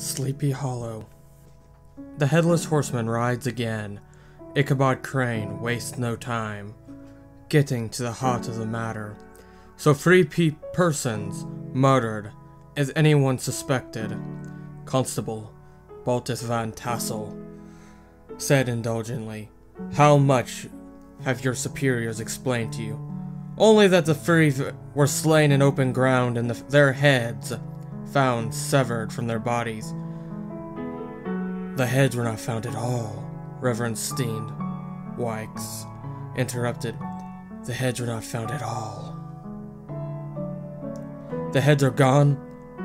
Sleepy Hollow. The Headless Horseman rides again. Ichabod Crane wastes no time getting to the heart of the matter. So three pe- persons murdered. Is anyone suspected? Constable Baltus Van Tassel said indulgently, How much have your superiors explained to you? Only that the three were slain in open ground and the, their heads found severed from their bodies. The heads were not found at all, Reverend Steen Wykes interrupted. The heads were not found at all. The heads are gone,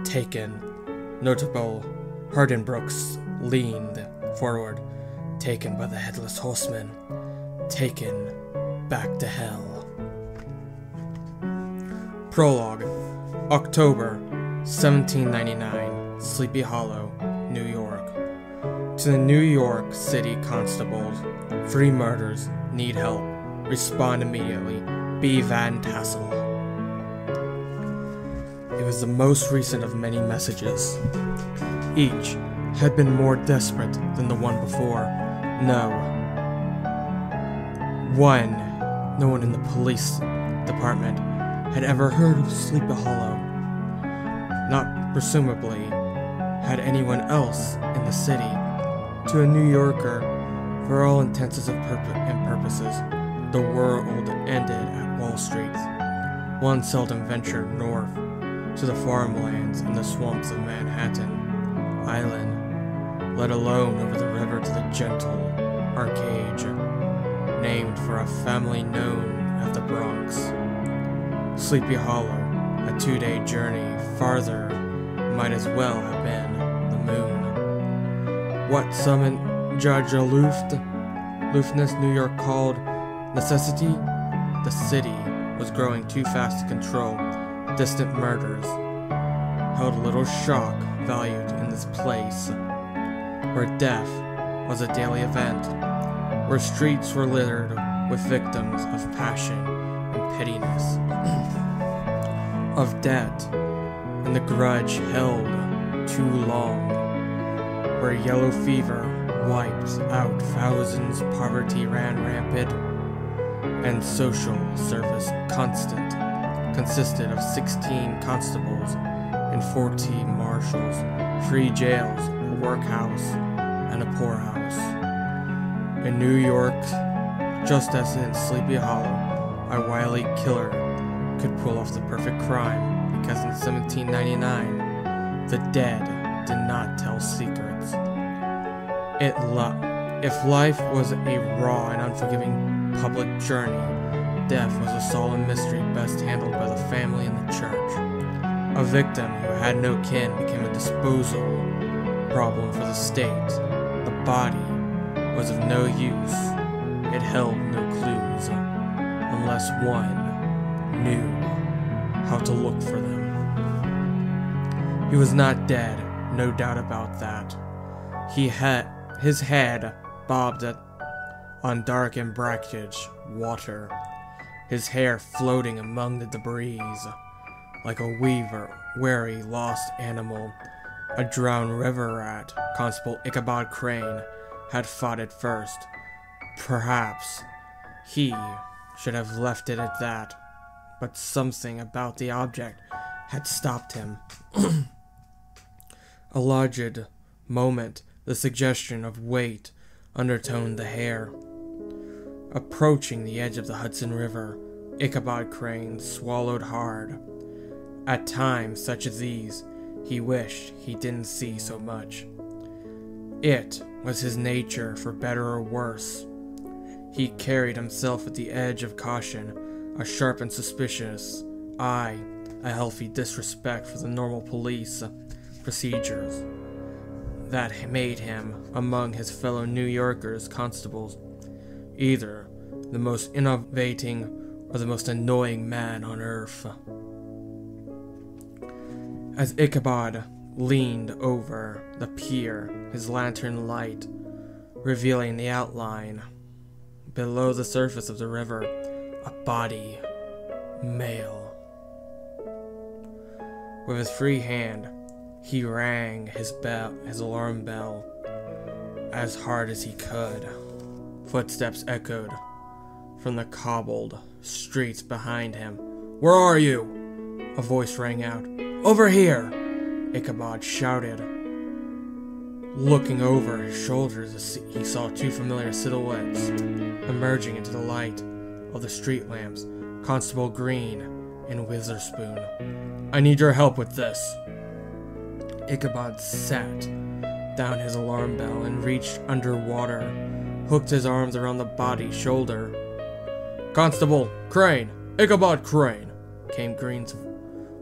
taken. Notable Hardenbrooks leaned forward, taken by the headless horseman, taken back to hell. Prologue October 1799, Sleepy Hollow, New York. To the New York City Constables, three murders, need help, respond immediately, B. Van Tassel. It was the most recent of many messages. Each had been more desperate than the one before. No. One, no one in the police department had ever heard of Sleepy Hollow. Presumably had anyone else in the city. To a New Yorker, for all intents and purposes, the world ended at Wall Street. One seldom ventured north to the farmlands and the swamps of Manhattan Island, let alone over the river to the gentle Arcade, named for a family known as the Bronx. Sleepy Hollow, a two day journey farther, might as well have been the moon. What summoned Judge Aloof, Aloofness New York called necessity? The city was growing too fast to control. Distant murders held a little shock valued in this place, where death was a daily event, where streets were littered with victims of passion and pettiness, of debt and the grudge held too long, where yellow fever wiped out thousands, poverty ran rampant, and social service constant consisted of 16 constables and 14 marshals, three jails, a workhouse, and a poorhouse. In New York, just as in Sleepy Hollow, a wily killer could pull off the perfect crime because in 1799, the dead did not tell secrets. It lo- if life was a raw and unforgiving public journey, death was a solemn mystery best handled by the family and the church. A victim who had no kin became a disposal problem for the state. The body was of no use. It held no clues, unless one knew how to look for them. He was not dead, no doubt about that. He had his head bobbed at, on dark and brackish water, his hair floating among the debris, like a weaver, wary, lost animal. A drowned river rat, Constable Ichabod Crane, had fought it first. Perhaps he should have left it at that, but something about the object had stopped him. A lodged moment, the suggestion of weight undertoned the hair. Approaching the edge of the Hudson River, Ichabod Crane swallowed hard. At times such as these, he wished he didn't see so much. It was his nature, for better or worse. He carried himself at the edge of caution, a sharp and suspicious eye, a healthy disrespect for the normal police procedures that made him, among his fellow New Yorkers constables, either the most innovating or the most annoying man on earth. As Ichabod leaned over the pier, his lantern light revealing the outline below the surface of the river, a body, male. With his free hand, He rang his bell, his alarm bell, as hard as he could. Footsteps echoed from the cobbled streets behind him. Where are you? A voice rang out. Over here! Ichabod shouted. Looking over his shoulders, he saw two familiar silhouettes emerging into the light of the street lamps Constable Green and Witherspoon. I need your help with this. Ichabod sat down his alarm bell and reached underwater, hooked his arms around the body's shoulder. Constable Crane! Ichabod Crane! came Green's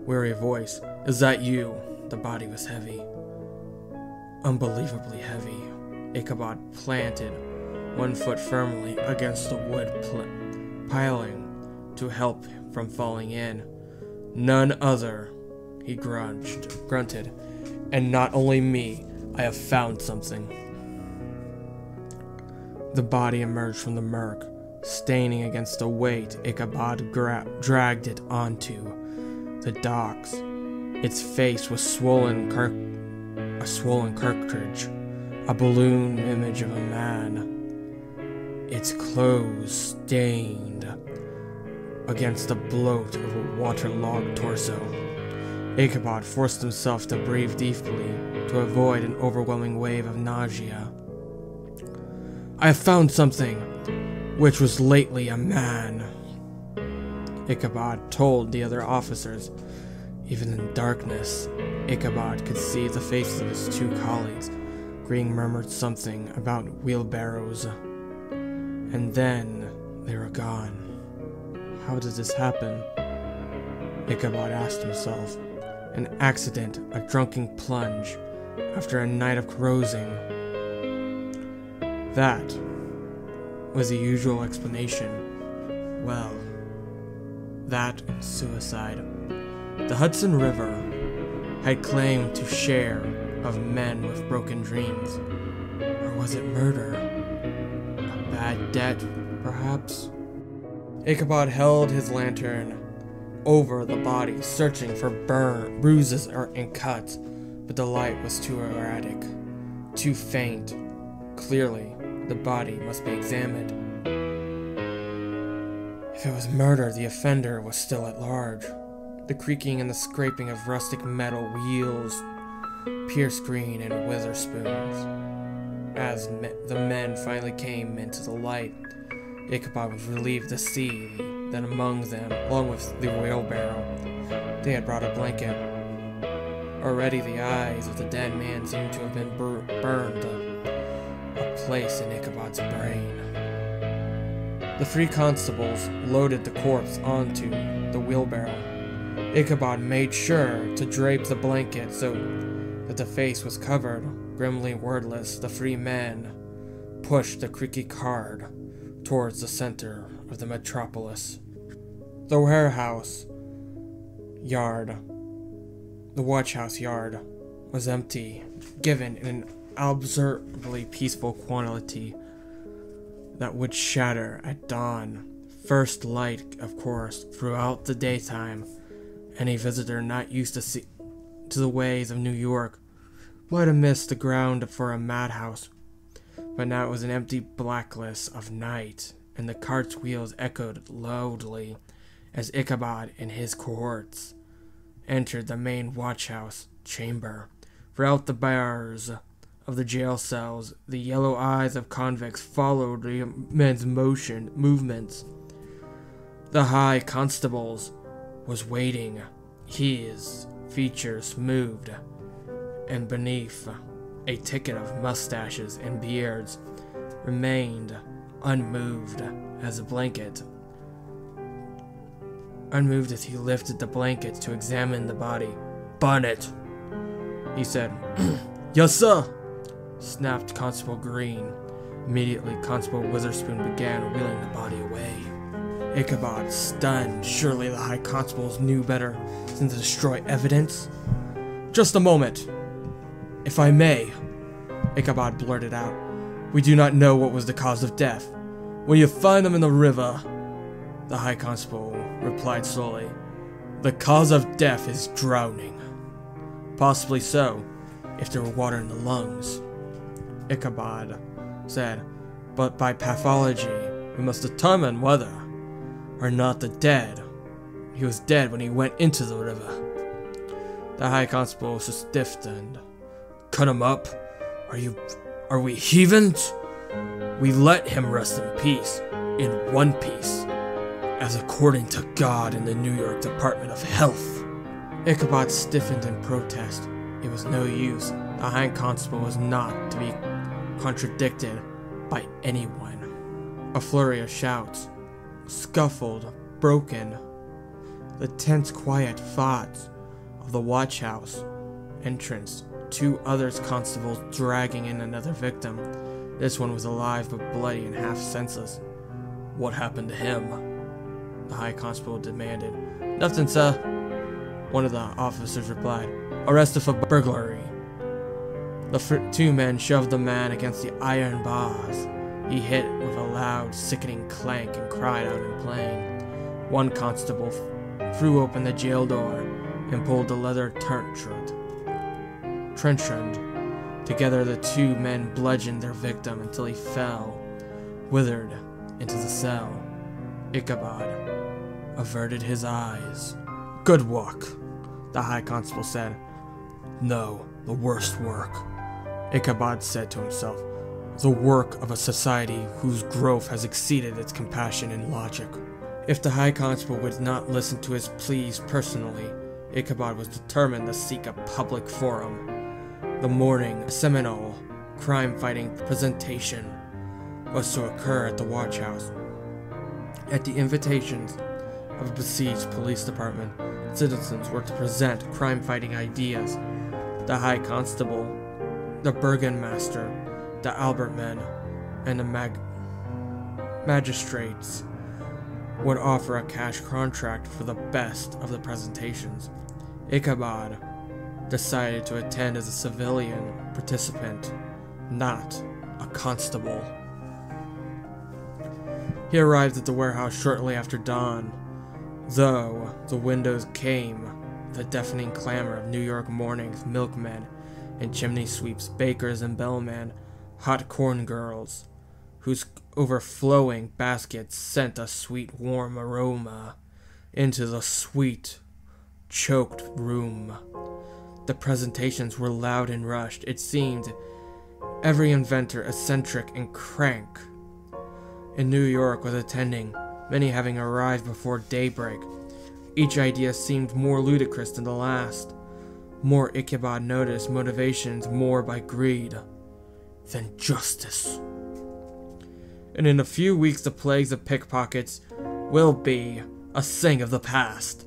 weary voice. Is that you? The body was heavy. Unbelievably heavy. Ichabod planted one foot firmly against the wood pl- piling to help from falling in. None other, he grunged, grunted, and not only me, I have found something. The body emerged from the murk, staining against the weight Ichabod gra- dragged it onto the docks. Its face was swollen, car- a swollen cartridge, a balloon image of a man. Its clothes stained against the bloat of a waterlogged torso. Ichabod forced himself to breathe deeply to avoid an overwhelming wave of nausea. I have found something, which was lately a man. Ichabod told the other officers. Even in darkness, Ichabod could see the faces of his two colleagues. Green murmured something about wheelbarrows. And then they were gone. How did this happen? Ichabod asked himself. An accident, a drunken plunge, after a night of carousing. That was the usual explanation. Well, that and suicide. The Hudson River had claimed to share of men with broken dreams. Or was it murder? Bad debt, perhaps? Ichabod held his lantern over the body, searching for burn, bruises, or, and cuts, but the light was too erratic, too faint. Clearly, the body must be examined. If it was murder, the offender was still at large. The creaking and the scraping of rustic metal wheels pierced Green and Witherspoons. As me- the men finally came into the light, Ichabod was relieved to see that among them, along with the wheelbarrow, they had brought a blanket. Already the eyes of the dead man seemed to have been bur- burned a place in Ichabod's brain. The three constables loaded the corpse onto the wheelbarrow. Ichabod made sure to drape the blanket so that the face was covered. Grimly wordless, the three men pushed the creaky cart towards the center of the metropolis. The warehouse yard, the watchhouse yard, was empty, given in an absurdly peaceful quantity that would shatter at dawn. First light, of course, throughout the daytime. Any visitor not used to see to the ways of New York might have missed the ground for a madhouse. But now it was an empty blackness of night, and the cart's wheels echoed loudly as Ichabod and his cohorts entered the main watchhouse chamber. Throughout the bars of the jail cells, the yellow eyes of convicts followed the men's motion movements. The high constables was waiting, his features moved, and beneath a ticket of mustaches and beards remained unmoved as a blanket. Unmoved as he lifted the blanket to examine the body. Bonnet, he said. yes, sir, snapped Constable Green. Immediately, Constable Witherspoon began wheeling the body away. Ichabod, stunned. Surely the High Constables knew better than to destroy evidence. Just a moment. If I may, Ichabod blurted out. We do not know what was the cause of death. When you find them in the river, the High Constable replied slowly, the cause of death is drowning. Possibly so, if there were water in the lungs. Ichabod said, but by pathology, we must determine whether or not the dead. He was dead when he went into the river. The High Constable stiffened. Cut him up? Are you. are we heathens? We let him rest in peace, in one piece, as according to God in the New York Department of Health. Ichabod stiffened in protest. It was no use. The High Constable was not to be contradicted by anyone. A flurry of shouts, scuffled, broken, the tense quiet thoughts of the watch house entrance, two others constables dragging in another victim. This one was alive but bloody and half senseless. What happened to him? The high constable demanded. Nothing, sir. One of the officers replied. Arrested for burglary. The two men shoved the man against the iron bars. He hit with a loud, sickening clank and cried out in pain. One constable threw open the jail door and pulled the leather trenchard. Trenchard. Together, the two men bludgeoned their victim until he fell, withered, into the cell. Ichabod averted his eyes. Good work, the High Constable said. No, the worst work, Ichabod said to himself. The work of a society whose growth has exceeded its compassion and logic. If the High Constable would not listen to his pleas personally, Ichabod was determined to seek a public forum. The morning Seminole crime fighting presentation was to occur at the watch house. At the invitations of a besieged police department, citizens were to present crime fighting ideas. The High Constable, the Burgomaster, the Aldermen, and the mag- magistrates would offer a cash contract for the best of the presentations. Ichabod decided to attend as a civilian participant, not a constable. He arrived at the warehouse shortly after dawn, though the windows came the deafening clamor of New York mornings, milkmen and chimney sweeps, bakers and bellmen, hot corn girls, whose overflowing baskets sent a sweet warm aroma into the sweet, choked room. The presentations were loud and rushed. It seemed every inventor, eccentric, and crank in New York was attending, many having arrived before daybreak. Each idea seemed more ludicrous than the last. More Ichabod noticed motivations more by greed than justice and in a few weeks the plagues of pickpockets will be a thing of the past.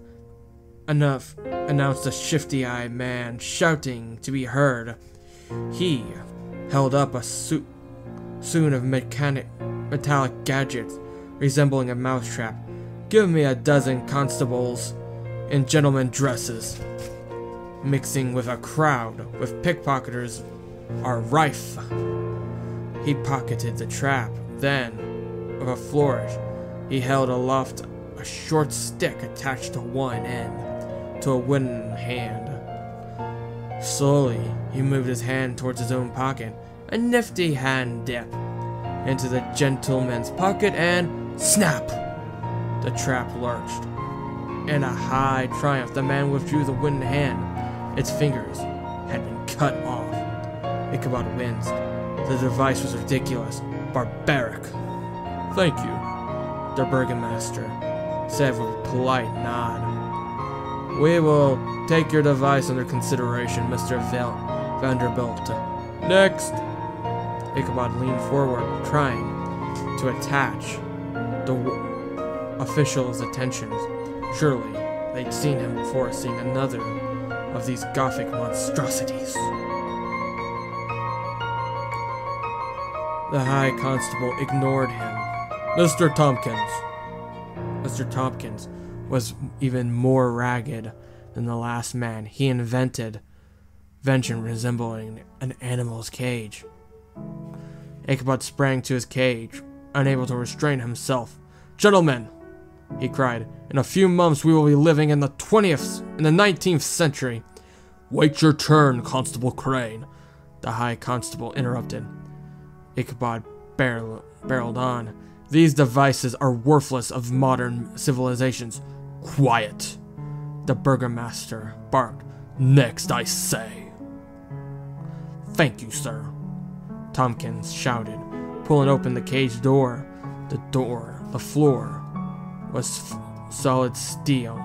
Enough, announced a shifty eyed man, shouting to be heard. He held up a su- soon of mechanic, metallic gadgets resembling a mousetrap. Give me a dozen constables in gentlemen dresses. Mixing with a crowd with pickpocketers are rife. He pocketed the trap then, with a flourish, he held aloft a short stick attached to one end to a wooden hand. Slowly, he moved his hand towards his own pocket, a nifty hand dip into the gentleman's pocket, and snap! The trap lurched. In a high triumph, the man withdrew the wooden hand. Its fingers had been cut off. Ichabod winced. The device was ridiculous, barbaric. Thank you, the Burgomaster said with a polite nod. We will take your device under consideration, Mr. Val- Vanderbilt. Next! Ichabod leaned forward, trying to attach the official's attentions. Surely they'd seen him before seeing another of these Gothic monstrosities. The High Constable ignored him. Mr. Tompkins. Mr. Tompkins was even more ragged than the last man. He invented invention resembling an animal's cage. Ichabod sprang to his cage, unable to restrain himself. Gentlemen, he cried, in a few months we will be living in the 20th, in the 19th century. Wait your turn, Constable Crane, the High Constable interrupted. Ichabod barrel barreled on. These devices are worthless of modern civilizations. Quiet, the burgomaster barked. Next, I say. Thank you, sir, Tompkins shouted, pulling open the cage door. The door, the floor, was solid steel.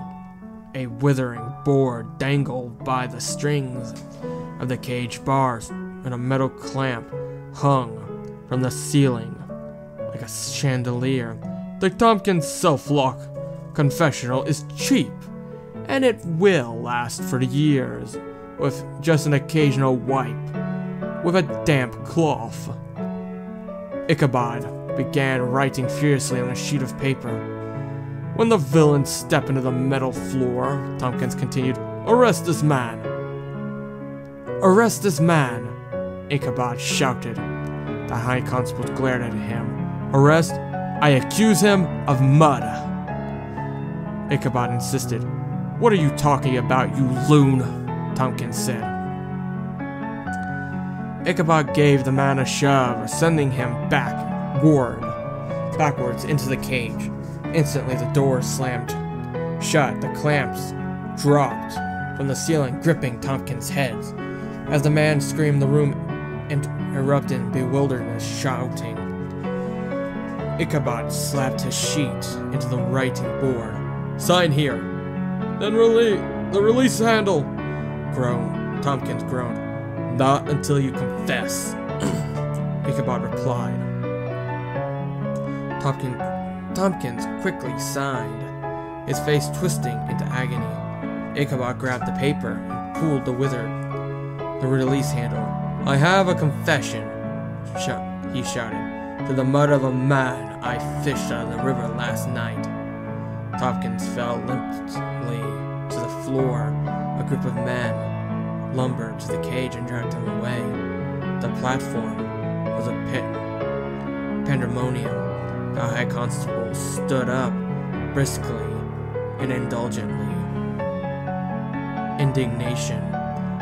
A withering board dangled by the strings of the cage bars, and a metal clamp hung from the ceiling like a chandelier. The Tompkins self-lock confessional is cheap, and it will last for years, with just an occasional wipe with a damp cloth. Ichabod began writing furiously on a sheet of paper. When the villains step into the metal floor, Tompkins continued, Arrest this man! Arrest this man! Ichabod shouted. The High Constable glared at him. Arrest? I accuse him of murder. Ichabod insisted. What are you talking about, you loon? Tompkins said. Ichabod gave the man a shove, sending him backward, backwards into the cage. Instantly, the door slammed shut. The clamps dropped from the ceiling, gripping Tompkins' head. As the man screamed, the room erupted in bewilderness, shouting. Ichabod slapped his sheet into the writing board. Sign here. Then release the release handle. Groaned. Tompkins groaned. Not until you confess, Ichabod replied. Tompkins, Tompkins quickly signed, his face twisting into agony. Ichabod grabbed the paper and pulled the wither, the release handle. I have a confession, he shouted, to the murder of a man I fished out of the river last night. Tompkins fell limply to the floor. A group of men lumbered to the cage and dragged him away. The platform was a pit. Pandemonium. The High Constable stood up briskly and indulgently. Indignation.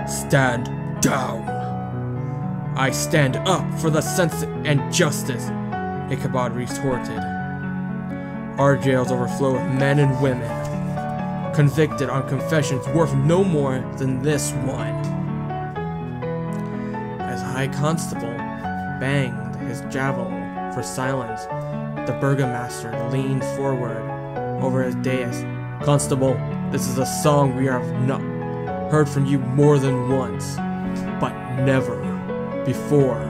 Stand down! I stand up for the sense and justice, Ichabod retorted. Our jails overflow with men and women convicted on confessions worth no more than this one. As High Constable banged his javelin for silence, the burgomaster leaned forward over his dais. Constable, this is a song we have not heard from you more than once, but never before.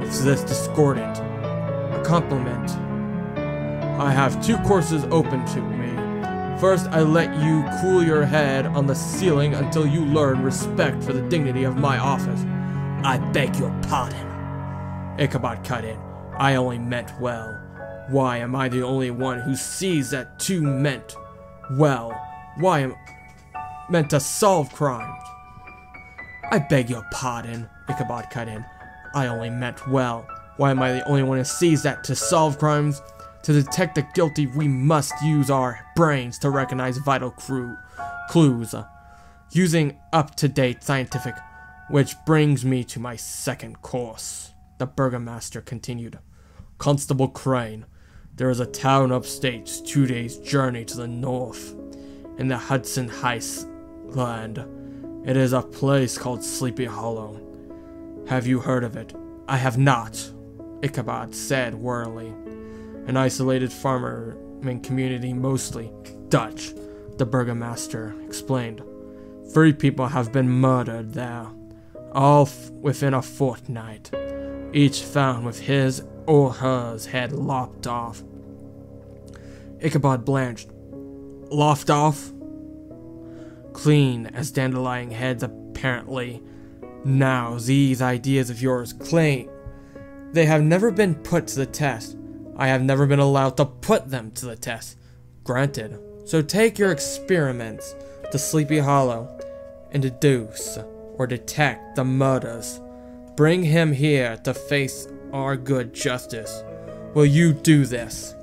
It's this discordant. A compliment. I have two courses open to me. First, I let you cool your head on the ceiling until you learn respect for the dignity of my office. I beg your pardon. Ichabod cut in. I only meant well. Why am I the only one who sees that two meant well? Why am meant to solve crimes? I beg your pardon, Ichabod cut in. I only meant well. Why am I the only one who sees that to solve crimes to detect the guilty, we must use our brains to recognize vital crew clues, uh, using up-to-date scientific, which brings me to my second course. The burgomaster continued. Constable Crane, there is a town upstate, two days' journey to the north, in the Hudson Heights land. It is a place called Sleepy Hollow. Have you heard of it? I have not, Ichabod said wearily an isolated farming community mostly Dutch, the burgomaster explained. Three people have been murdered there, all within a fortnight, each found with his or hers head lopped off. Ichabod blanched. Lopped off? Clean as dandelion heads, apparently. Now, these ideas of yours claim they have never been put to the test. I have never been allowed to put them to the test. Granted. So take your experiments to Sleepy Hollow and deduce or detect the murders. Bring him here to face our good justice. Will you do this?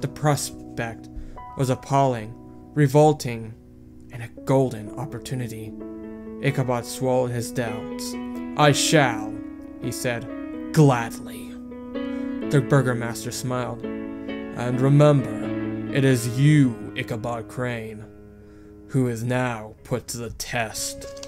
The prospect was appalling, revolting, and a golden opportunity. Ichabod swallowed his doubts. I shall, he said, gladly. The burgomaster smiled. And remember, it is you, Ichabod Crane, who is now put to the test.